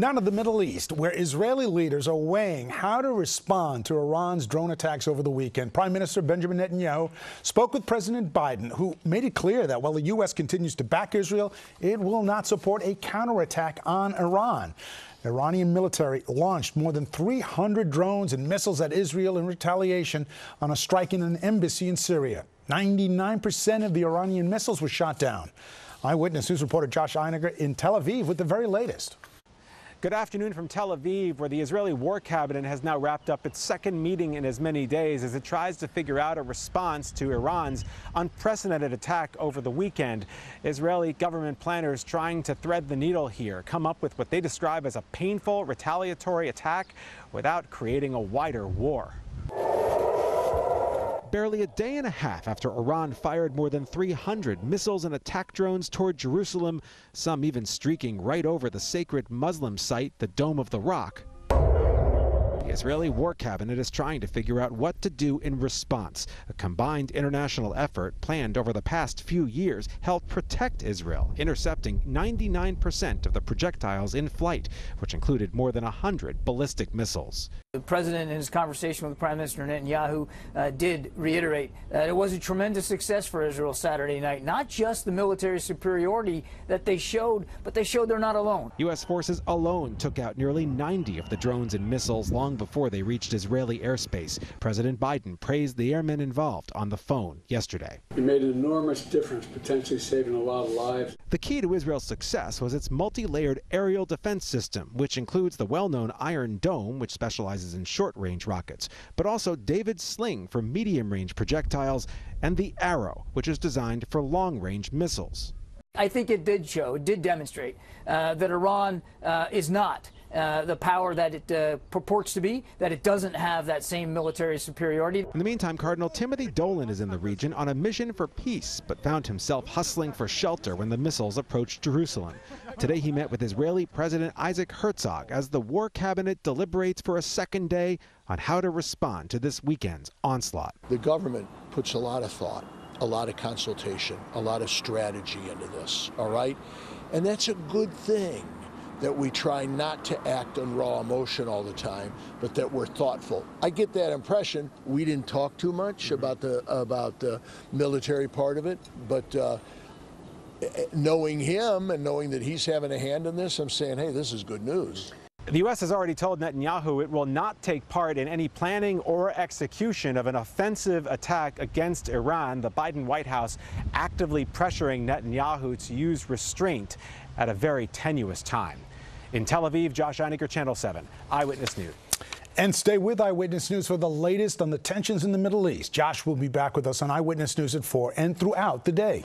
Now to the Middle East, where Israeli leaders are weighing how to respond to Iran's drone attacks over the weekend. Prime Minister Benjamin Netanyahu spoke with President Biden, who made it clear that while the U.S. continues to back Israel, it will not support a counterattack on Iran. The Iranian military launched more than 300 drones and missiles at Israel in retaliation on a strike in an embassy in Syria. 99% of the Iranian missiles were shot down. Eyewitness News reporter Josh Einiger in Tel Aviv with the very latest. Good afternoon from Tel Aviv, where the Israeli War Cabinet has now wrapped up its second meeting in as many days as it tries to figure out a response to Iran's unprecedented attack over the weekend. Israeli government planners trying to thread the needle here, come up with what they describe as a painful retaliatory attack without creating a wider war. Barely a day and a half after Iran fired more than 300 missiles and attack drones toward Jerusalem, some even streaking right over the sacred Muslim site, the Dome of the Rock, Israeli War Cabinet is trying to figure out what to do in response. A combined international effort planned over the past few years helped protect Israel, intercepting 99% of the projectiles in flight, which included more than 100 ballistic missiles. The president, in his conversation with Prime Minister Netanyahu, uh, did reiterate that it was a tremendous success for Israel Saturday night. Not just the military superiority that they showed, but they showed they're not alone. U.S. forces alone took out nearly 90 of the drones and missiles long before they reached Israeli airspace. President Biden praised the airmen involved on the phone yesterday. It made an enormous difference, potentially saving a lot of lives. The key to Israel's success was its multi layered aerial defense system, which includes the well known Iron Dome, which specializes in short range rockets, but also David's Sling for medium range projectiles, and the Arrow, which is designed for long range missiles. I think it did show, it did demonstrate uh, that Iran uh, is not uh, the power that it uh, purports to be, that it doesn't have that same military superiority. In the meantime, Cardinal Timothy Dolan is in the region on a mission for peace, but found himself hustling for shelter when the missiles approached Jerusalem. Today he met with Israeli President Isaac Herzog as the war cabinet deliberates for a second day on how to respond to this weekend's onslaught. The government puts a lot of thought a lot of consultation, a lot of strategy into this, all right? And that's a good thing that we try not to act on raw emotion all the time, but that we're thoughtful. I get that impression. We didn't talk too much mm-hmm. about the about the military part of it, but uh, knowing him and knowing that he's having a hand in this, I'm saying, hey, this is good news. The U.S. has already told Netanyahu it will not take part in any planning or execution of an offensive attack against Iran. The Biden White House actively pressuring Netanyahu to use restraint at a very tenuous time. In Tel Aviv, Josh Einiger, Channel 7, Eyewitness News. And stay with Eyewitness News for the latest on the tensions in the Middle East. Josh will be back with us on Eyewitness News at 4 and throughout the day.